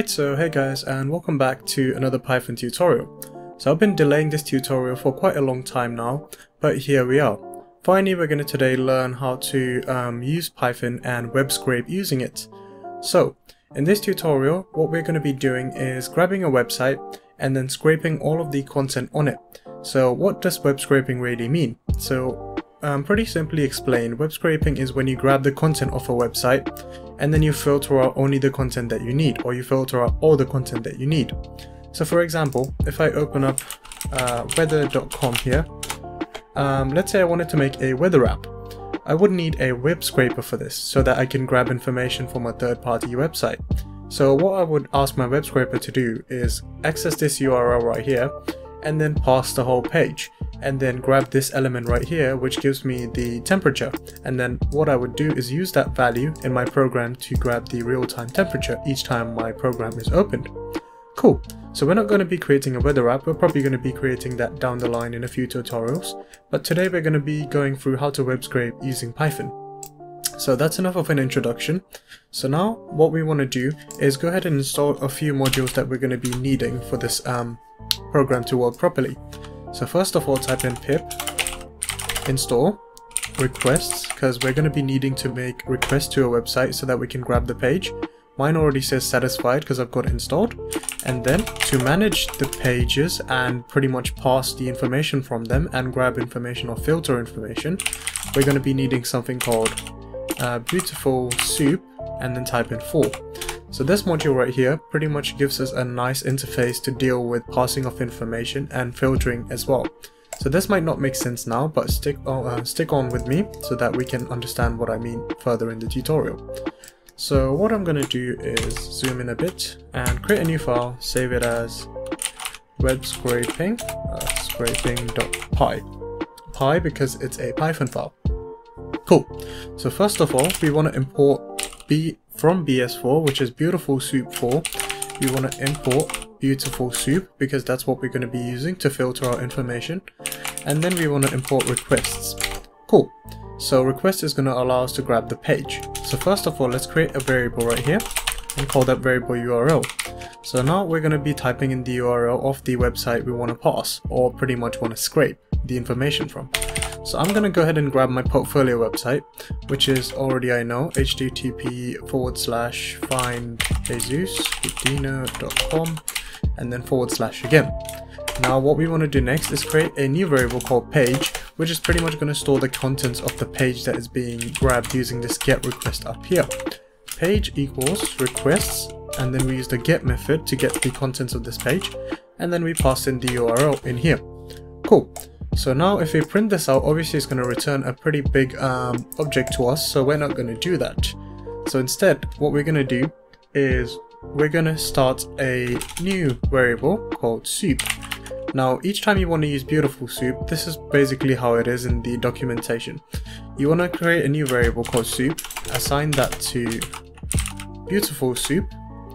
Alright, so hey guys and welcome back to another Python tutorial. So I've been delaying this tutorial for quite a long time now, but here we are. Finally we're going to today learn how to um, use Python and web scrape using it. So, in this tutorial what we're going to be doing is grabbing a website and then scraping all of the content on it. So what does web scraping really mean? So um, pretty simply explained, web scraping is when you grab the content of a website and then you filter out only the content that you need or you filter out all the content that you need. So for example, if I open up uh, weather.com here, um, let's say I wanted to make a weather app. I would need a web scraper for this so that I can grab information from a third party website. So what I would ask my web scraper to do is access this URL right here and then pass the whole page and then grab this element right here which gives me the temperature and then what I would do is use that value in my program to grab the real-time temperature each time my program is opened. Cool, so we're not going to be creating a weather app, we're probably going to be creating that down the line in a few tutorials, but today we're going to be going through how to web scrape using Python. So that's enough of an introduction. So now what we want to do is go ahead and install a few modules that we're going to be needing for this um, program to work properly. So first of all type in pip install requests because we're going to be needing to make requests to a website so that we can grab the page. Mine already says satisfied because I've got it installed. And then to manage the pages and pretty much pass the information from them and grab information or filter information, we're going to be needing something called uh, beautiful soup and then type in 4. So this module right here pretty much gives us a nice interface to deal with passing of information and filtering as well. So this might not make sense now, but stick, uh, stick on with me so that we can understand what I mean further in the tutorial. So what I'm going to do is zoom in a bit and create a new file, save it as web scraping, uh, scraping.py. Py because it's a Python file. Cool. So first of all, we want to import b from BS4, which is Beautiful Soup 4, we want to import Beautiful Soup because that's what we're going to be using to filter our information. And then we want to import requests. Cool. So request is going to allow us to grab the page. So first of all, let's create a variable right here and call that variable URL. So now we're going to be typing in the URL of the website we want to pass or pretty much want to scrape the information from. So I'm going to go ahead and grab my portfolio website, which is already I know, http forward slash find and then forward slash again. Now what we want to do next is create a new variable called page, which is pretty much going to store the contents of the page that is being grabbed using this get request up here. Page equals requests, and then we use the get method to get the contents of this page, and then we pass in the URL in here. Cool. So now if we print this out, obviously it's going to return a pretty big um, object to us, so we're not going to do that. So instead, what we're going to do is we're going to start a new variable called soup. Now, each time you want to use beautiful soup, this is basically how it is in the documentation. You want to create a new variable called soup, assign that to beautiful soup,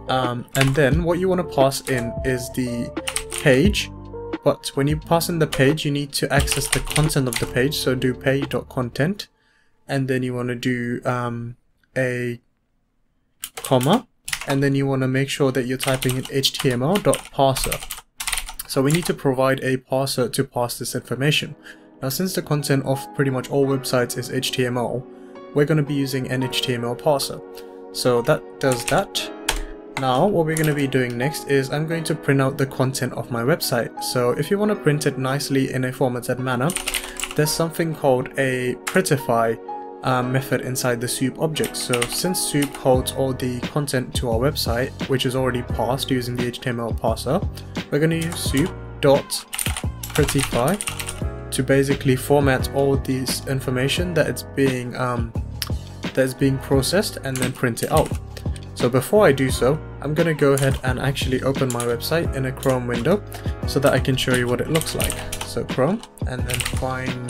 um, and then what you want to pass in is the page but when you pass in the page, you need to access the content of the page. So do page.content and then you want to do um, a comma and then you want to make sure that you're typing in html.parser. So we need to provide a parser to pass this information. Now since the content of pretty much all websites is HTML, we're going to be using an HTML parser. So that does that now what we're going to be doing next is I'm going to print out the content of my website. So if you want to print it nicely in a formatted manner, there's something called a prettify um, method inside the soup object. So since soup holds all the content to our website, which is already parsed using the HTML parser, we're going to use soup.prettify to basically format all this information that it's being um, that is being processed and then print it out. So before I do so, I'm going to go ahead and actually open my website in a Chrome window so that I can show you what it looks like. So Chrome and then find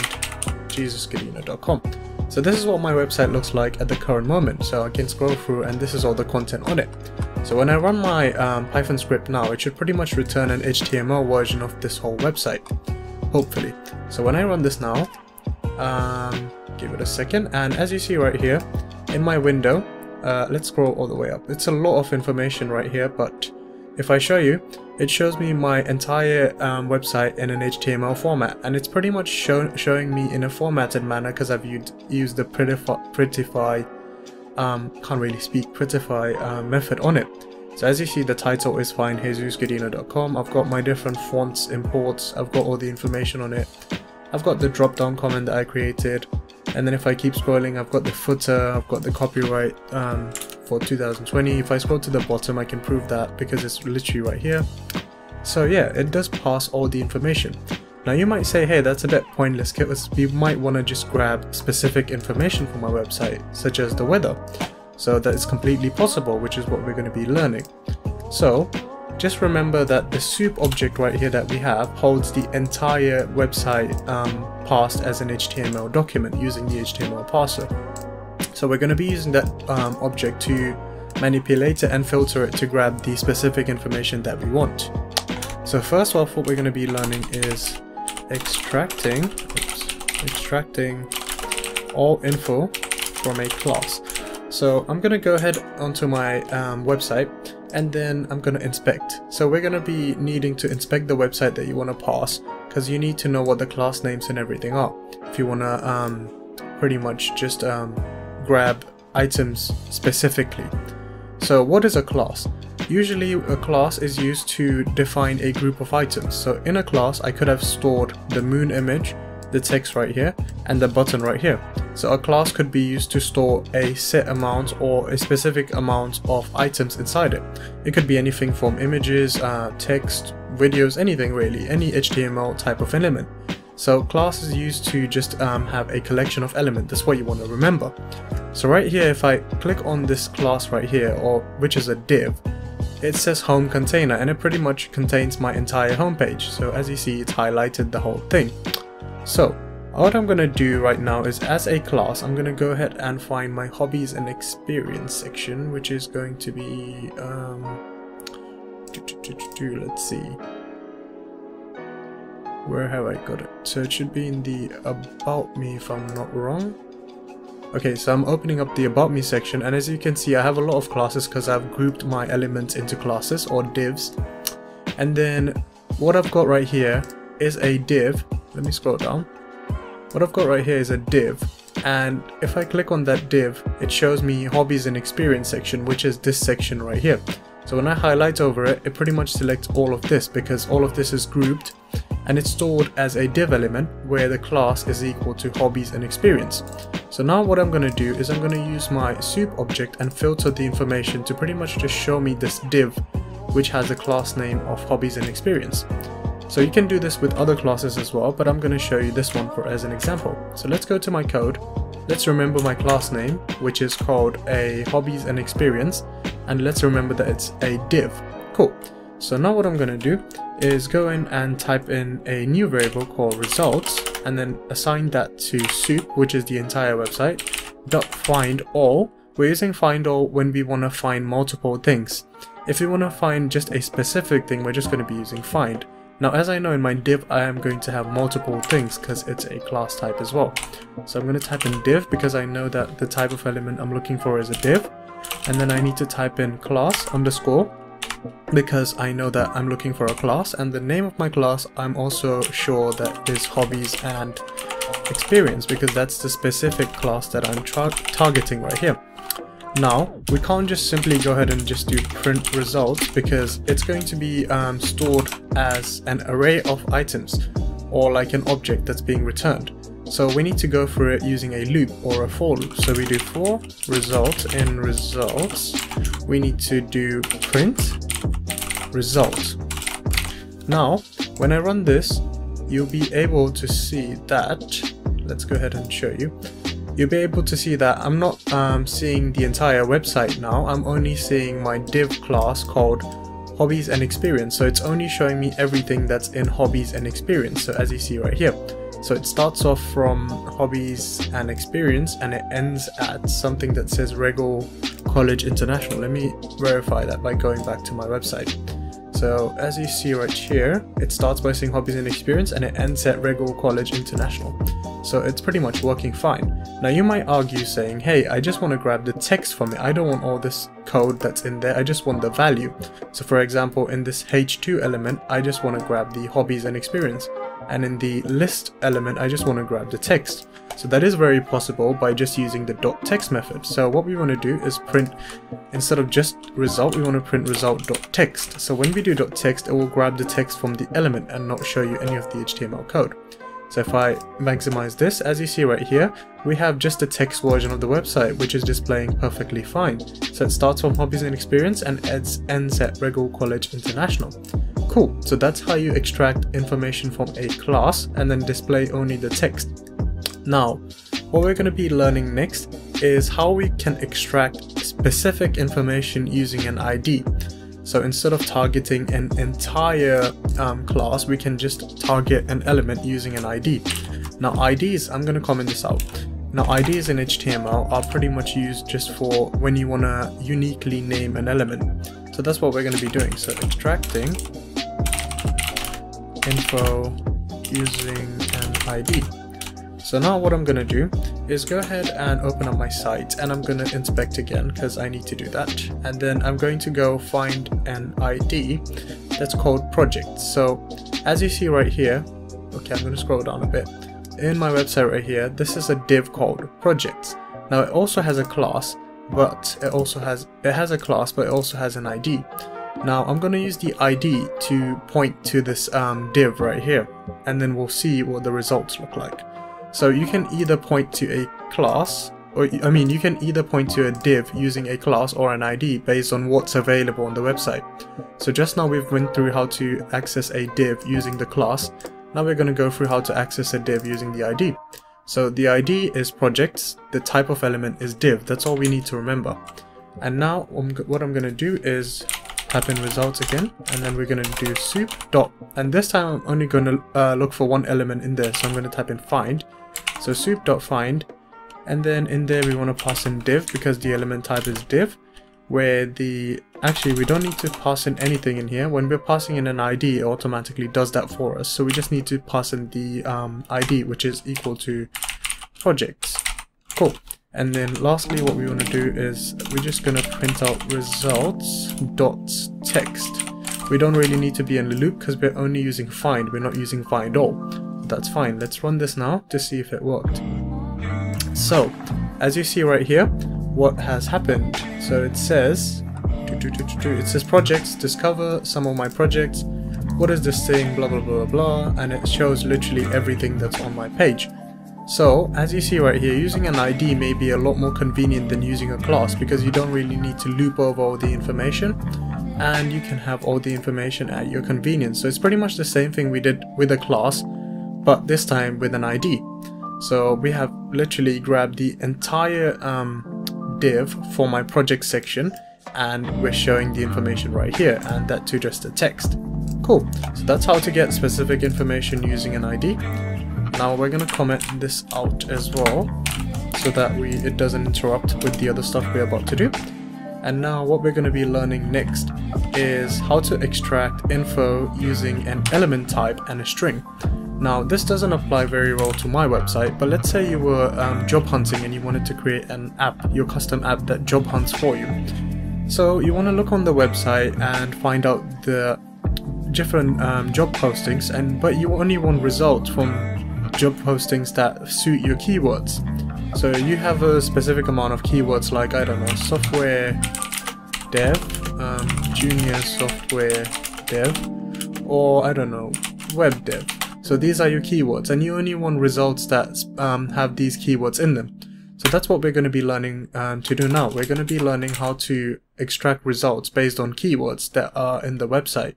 jesusgadina.com. So this is what my website looks like at the current moment. So I can scroll through and this is all the content on it. So when I run my um, Python script now, it should pretty much return an HTML version of this whole website, hopefully. So when I run this now, um, give it a second, and as you see right here, in my window, uh, let's scroll all the way up. It's a lot of information right here, but if I show you, it shows me my entire um, website in an HTML format, and it's pretty much show showing me in a formatted manner because I've used, the Prettify, um, can't really speak, Prettify uh, method on it. So as you see, the title is finejesusgodino.com. I've got my different fonts, imports, I've got all the information on it. I've got the drop down comment that I created. And then if I keep scrolling, I've got the footer, I've got the copyright um, for 2020. If I scroll to the bottom, I can prove that because it's literally right here. So yeah, it does pass all the information. Now you might say, hey, that's a bit pointless because we might want to just grab specific information from our website, such as the weather. So that is completely possible, which is what we're going to be learning. So just remember that the soup object right here that we have holds the entire website um, parsed as an HTML document using the HTML parser. So we're going to be using that um, object to manipulate it and filter it to grab the specific information that we want. So first off what we're going to be learning is extracting, oops, extracting all info from a class. So I'm going to go ahead onto my um, website and then I'm going to inspect. So we're going to be needing to inspect the website that you want to pass because you need to know what the class names and everything are. If you want to um, pretty much just um, grab items specifically. So what is a class? Usually a class is used to define a group of items. So in a class I could have stored the moon image, the text right here, and the button right here. So a class could be used to store a set amount or a specific amount of items inside it. It could be anything from images, uh, text, videos, anything really, any HTML type of element. So class is used to just um, have a collection of elements, that's what you want to remember. So right here, if I click on this class right here, or which is a div, it says home container and it pretty much contains my entire homepage. So as you see, it's highlighted the whole thing. So what I'm going to do right now is as a class, I'm going to go ahead and find my hobbies and experience section, which is going to be, um, let's see, where have I got it? So it should be in the about me if I'm not wrong. Okay, so I'm opening up the about me section and as you can see I have a lot of classes because I've grouped my elements into classes or divs. And then what I've got right here is a div. Let me scroll down. What I've got right here is a div and if I click on that div it shows me hobbies and experience section which is this section right here. So when I highlight over it, it pretty much selects all of this because all of this is grouped and it's stored as a div element where the class is equal to hobbies and experience. So now what I'm going to do is I'm going to use my soup object and filter the information to pretty much just show me this div which has a class name of hobbies and experience. So you can do this with other classes as well, but I'm going to show you this one for as an example. So let's go to my code. Let's remember my class name, which is called a hobbies and experience, and let's remember that it's a div. Cool. So now what I'm going to do is go in and type in a new variable called results and then assign that to soup which is the entire website dot find all we're using find all when we want to find multiple things if we want to find just a specific thing we're just going to be using find now as I know in my div I am going to have multiple things because it's a class type as well. So I'm going to type in div because I know that the type of element I'm looking for is a div. And then I need to type in class underscore because I know that I'm looking for a class. And the name of my class I'm also sure that is hobbies and experience because that's the specific class that I'm targeting right here. Now, we can't just simply go ahead and just do print results because it's going to be um, stored as an array of items or like an object that's being returned. So we need to go for it using a loop or a for loop. So we do for result in results. We need to do print result. Now, when I run this, you'll be able to see that, let's go ahead and show you, you'll be able to see that I'm not um, seeing the entire website now, I'm only seeing my div class called hobbies and experience, so it's only showing me everything that's in hobbies and experience, so as you see right here. So it starts off from hobbies and experience and it ends at something that says Regal College International. Let me verify that by going back to my website. So as you see right here, it starts by saying hobbies and experience and it ends at Regal College International. So it's pretty much working fine. Now you might argue saying, hey, I just want to grab the text from it. I don't want all this code that's in there. I just want the value. So for example, in this H2 element, I just want to grab the hobbies and experience. And in the list element, I just want to grab the text. So that is very possible by just using the dot text method. So what we want to do is print, instead of just result, we want to print result dot text. So when we do dot text, it will grab the text from the element and not show you any of the HTML code. So if I maximize this, as you see right here, we have just a text version of the website, which is displaying perfectly fine. So it starts from Hobbies and Experience and ends at Regal College International. Cool, so that's how you extract information from a class and then display only the text. Now, what we're going to be learning next is how we can extract specific information using an ID. So instead of targeting an entire um, class, we can just target an element using an ID. Now IDs, I'm going to comment this out. Now IDs in HTML are pretty much used just for when you want to uniquely name an element. So that's what we're going to be doing. So extracting info using an ID. So now what I'm going to do is go ahead and open up my site and I'm going to inspect again because I need to do that. And then I'm going to go find an ID that's called project. So as you see right here, okay, I'm going to scroll down a bit. In my website right here, this is a div called projects. Now it also has a class, but it also has, it has a class, but it also has an ID. Now I'm going to use the ID to point to this um, div right here, and then we'll see what the results look like. So you can either point to a class, or I mean you can either point to a div using a class or an ID based on what's available on the website. So just now we've went through how to access a div using the class, now we're going to go through how to access a div using the ID. So the ID is projects, the type of element is div, that's all we need to remember. And now what I'm going to do is type in results again and then we're going to do soup dot and this time I'm only going to uh, look for one element in there so I'm going to type in find so soup.find and then in there we want to pass in div because the element type is div where the actually we don't need to pass in anything in here. When we're passing in an id it automatically does that for us. So we just need to pass in the um, id which is equal to projects. Cool. And then lastly what we want to do is we're just going to print out results dot text. We don't really need to be in the loop because we're only using find. We're not using find all that's fine. Let's run this now to see if it worked. So, as you see right here, what has happened. So it says, it says projects, discover some of my projects, what is this thing, blah blah blah blah, and it shows literally everything that's on my page. So, as you see right here, using an ID may be a lot more convenient than using a class because you don't really need to loop over all the information and you can have all the information at your convenience. So it's pretty much the same thing we did with a class, but this time with an ID. So we have literally grabbed the entire um, div for my project section and we're showing the information right here and that to just a text. Cool, so that's how to get specific information using an ID. Now we're gonna comment this out as well so that we it doesn't interrupt with the other stuff we're about to do. And now what we're going to be learning next is how to extract info using an element type and a string. Now this doesn't apply very well to my website, but let's say you were um, job hunting and you wanted to create an app, your custom app that job hunts for you. So you want to look on the website and find out the different um, job postings, and but you only want results from job postings that suit your keywords. So you have a specific amount of keywords like I don't know software dev, um, junior software dev, or I don't know web dev. So these are your keywords and you only want results that um, have these keywords in them. So that's what we're going to be learning um, to do now. We're going to be learning how to extract results based on keywords that are in the website.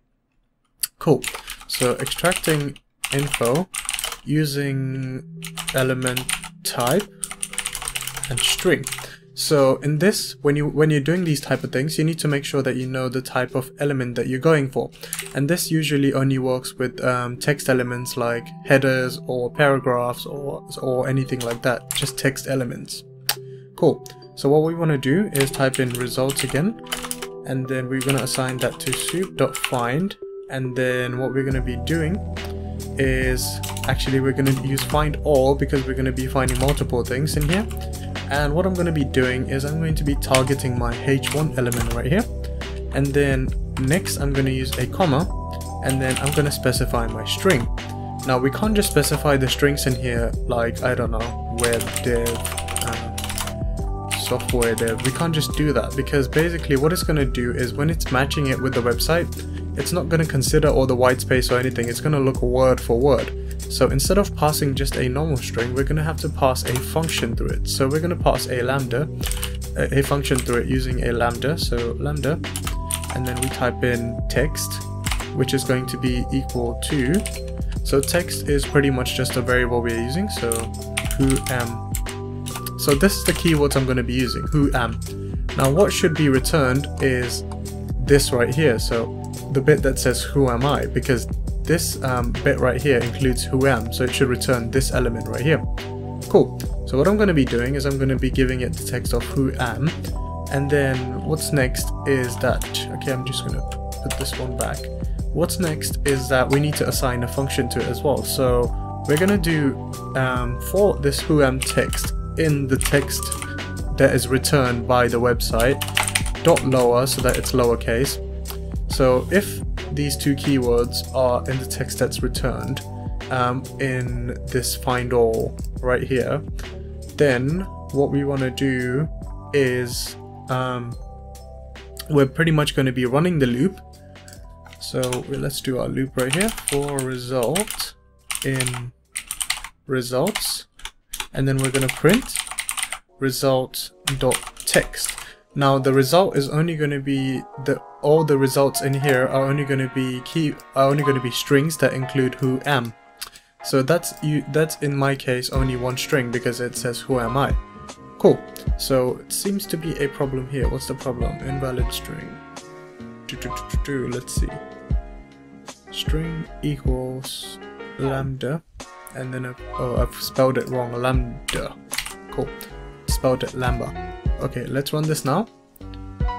Cool. So extracting info using element type and string. So in this, when you when you're doing these type of things, you need to make sure that you know the type of element that you're going for. And this usually only works with um, text elements like headers or paragraphs or or anything like that. Just text elements. Cool. So what we want to do is type in results again, and then we're going to assign that to soup.find and then what we're going to be doing is actually we're going to use find all because we're going to be finding multiple things in here and what I'm going to be doing is I'm going to be targeting my h1 element right here. And then next I'm going to use a comma and then I'm going to specify my string. Now we can't just specify the strings in here like I don't know web dev um, software dev. We can't just do that because basically what it's going to do is when it's matching it with the website it's not going to consider all the white space or anything it's going to look word for word so instead of passing just a normal string, we're going to have to pass a function through it. So we're going to pass a lambda, a, function through it using a lambda. So lambda, and then we type in text, which is going to be equal to, so text is pretty much just a variable we're using. So who am. So this is the keywords I'm going to be using, who am. Now what should be returned is this right here. So the bit that says who am I because this um, bit right here includes who am, so it should return this element right here. Cool. So what I'm going to be doing is I'm going to be giving it the text of who am, and then what's next is that, okay, I'm just going to put this one back. What's next is that we need to assign a function to it as well. So we're going to do um, for this who am text in the text that is returned by the website dot lower so that it's lowercase. So if these two keywords are in the text that's returned um, in this find all right here, then what we want to do is um, we're pretty much going to be running the loop. So let's do our loop right here for result in results and then we're going to print result dot text now the result is only going to be the all the results in here are only going to be key are only going to be strings that include who am. So that's you that's in my case only one string because it says who am I. Cool. So it seems to be a problem here. What's the problem? Invalid string. Let's see. String equals lambda and then oh I've spelled it wrong lambda. Cool. Spelled it lambda. Okay, let's run this now.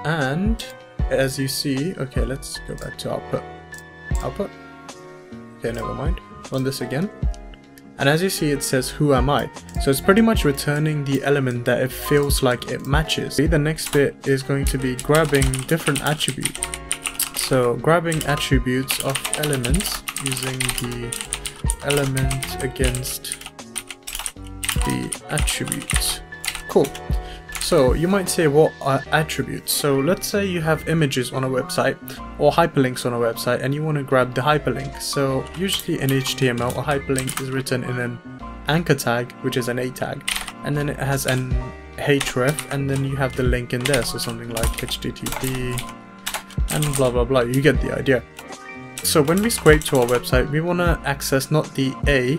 And as you see, okay, let's go back to output. Output. Okay, never mind. Run this again. And as you see, it says, who am I? So it's pretty much returning the element that it feels like it matches. The next bit is going to be grabbing different attributes. So grabbing attributes of elements using the element against the attributes. Cool. So you might say what are attributes? So let's say you have images on a website or hyperlinks on a website and you want to grab the hyperlink. So usually in HTML a hyperlink is written in an anchor tag which is an A tag and then it has an href and then you have the link in there so something like http and blah blah blah you get the idea. So when we scrape to our website we want to access not the A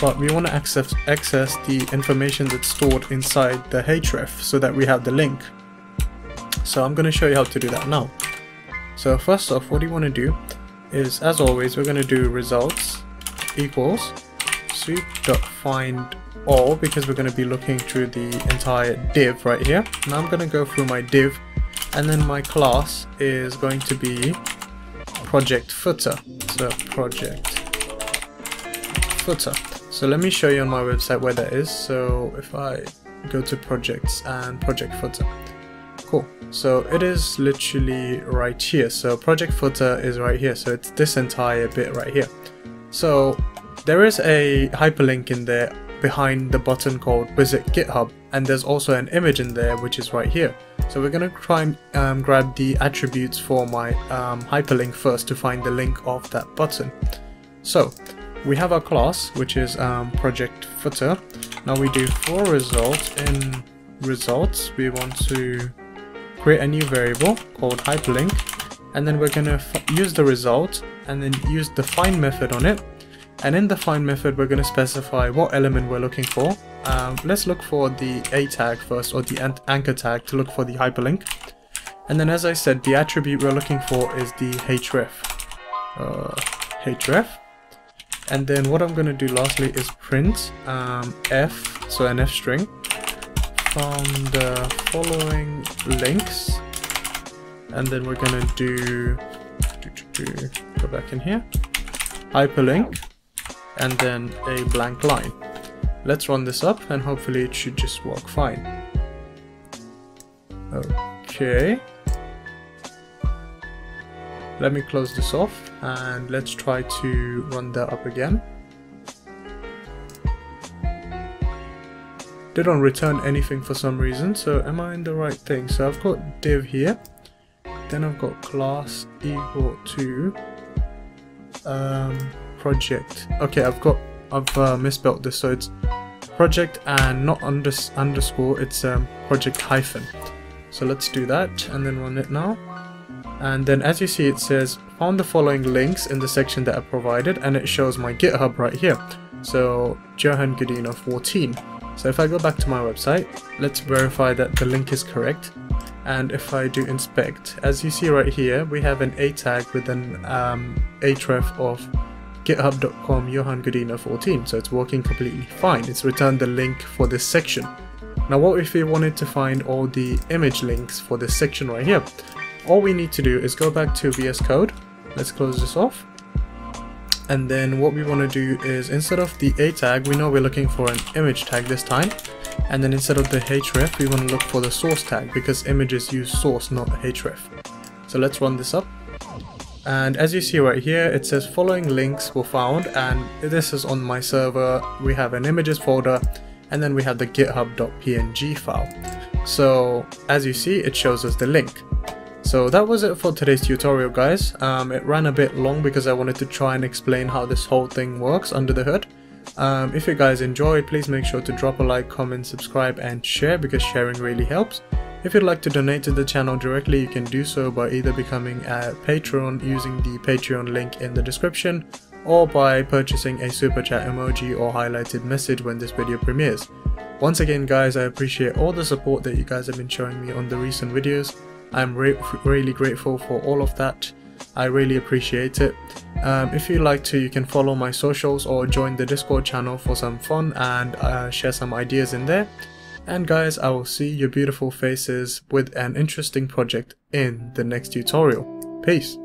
but we want to access, access the information that's stored inside the href so that we have the link. So I'm going to show you how to do that now. So first off, what do you want to do is, as always, we're going to do results equals soup.find all because we're going to be looking through the entire div right here. Now I'm going to go through my div and then my class is going to be project footer. So project footer. So let me show you on my website where that is. So if I go to projects and project footer. Cool. So it is literally right here. So project footer is right here. So it's this entire bit right here. So there is a hyperlink in there behind the button called visit GitHub and there's also an image in there which is right here. So we're going to try and um, grab the attributes for my um, hyperlink first to find the link of that button. So we have our class, which is um, project footer. Now we do for result in results, we want to create a new variable called hyperlink, and then we're going to use the result and then use the find method on it. And in the find method, we're going to specify what element we're looking for. Um, let's look for the A tag first, or the anchor tag to look for the hyperlink. And then as I said, the attribute we're looking for is the href. Uh, href and then what I'm going to do lastly is print um, f, so an f string, from the following links, and then we're gonna do, do, do, do go back in here, hyperlink, and then a blank line. Let's run this up and hopefully it should just work fine. Okay. Let me close this off and let's try to run that up again. They don't return anything for some reason, so am I in the right thing? So I've got div here, then I've got class equal to um, project. Okay, I've got I've uh, misspelled this, so it's project and not under, underscore, it's um, project hyphen. So let's do that and then run it now. And then as you see it says found the following links in the section that I provided and it shows my GitHub right here. So Johan Godinho 14. So if I go back to my website, let's verify that the link is correct. And if I do inspect, as you see right here, we have an A tag with an um, href of github.com Johan Godinho 14. So it's working completely fine. It's returned the link for this section. Now what if we wanted to find all the image links for this section right here? All we need to do is go back to VS Code. Let's close this off. And then what we want to do is instead of the A tag, we know we're looking for an image tag this time. And then instead of the href, we want to look for the source tag because images use source, not href. So let's run this up. And as you see right here, it says following links were found and this is on my server. We have an images folder and then we have the github.png file. So as you see, it shows us the link. So that was it for today's tutorial guys. Um, it ran a bit long because I wanted to try and explain how this whole thing works under the hood. Um, if you guys enjoyed, please make sure to drop a like, comment, subscribe and share because sharing really helps. If you'd like to donate to the channel directly, you can do so by either becoming a patron using the Patreon link in the description or by purchasing a super chat emoji or highlighted message when this video premieres. Once again guys, I appreciate all the support that you guys have been showing me on the recent videos. I'm re really grateful for all of that. I really appreciate it. Um, if you'd like to, you can follow my socials or join the Discord channel for some fun and uh, share some ideas in there. And guys, I will see your beautiful faces with an interesting project in the next tutorial. Peace!